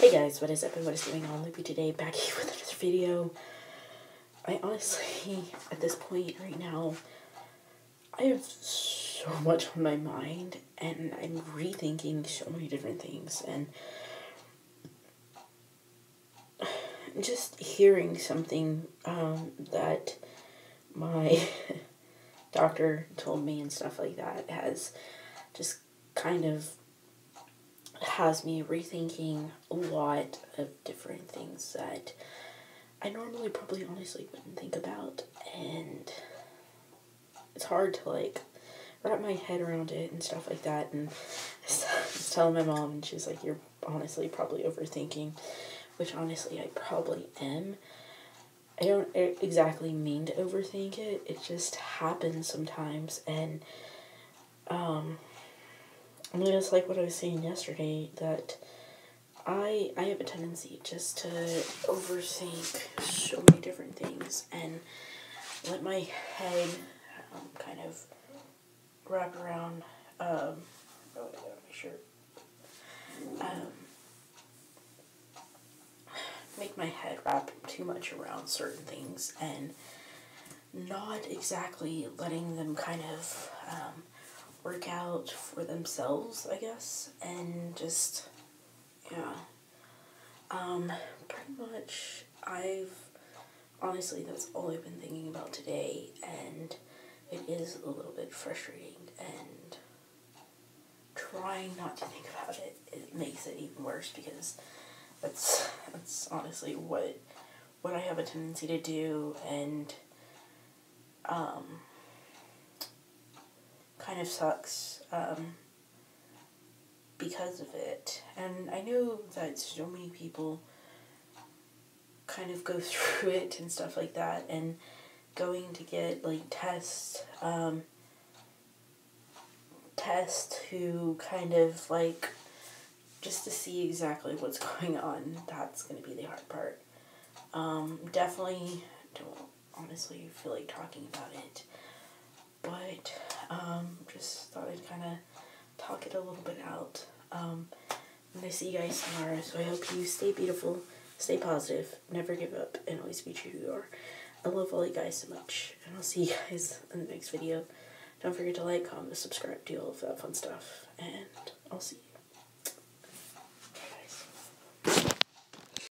Hey guys, what is up and what is going on? Lupe today, back here with another video. I honestly, at this point right now, I have so much on my mind and I'm rethinking so many different things and just hearing something um, that my doctor told me and stuff like that has just kind of has me rethinking a lot of different things that I normally probably honestly wouldn't think about and it's hard to like wrap my head around it and stuff like that and I was telling my mom and she's like you're honestly probably overthinking which honestly I probably am. I don't exactly mean to overthink it it just happens sometimes and um I it's like what I was saying yesterday that I I have a tendency just to overthink so many different things and let my head um, kind of wrap around. Um, oh, my shirt. Um, make my head wrap too much around certain things and not exactly letting them kind of um, work out for themselves, I guess, and just, yeah. Um, pretty much, I've, honestly, that's all I've been thinking about today, and it is a little bit frustrating, and trying not to think about it, it makes it even worse, because that's, that's honestly what, what I have a tendency to do, and, um, kind of sucks um, because of it. And I know that so many people kind of go through it and stuff like that, and going to get like tests, um, tests who kind of like just to see exactly what's going on. That's going to be the hard part. Um, definitely don't honestly feel like talking about it, but um, just thought I'd kind of talk it a little bit out. Um, and I see you guys tomorrow, so I hope you stay beautiful, stay positive, never give up, and always be true to who you are. I love all you guys so much, and I'll see you guys in the next video. Don't forget to like, comment, subscribe, do all of that fun stuff, and I'll see you.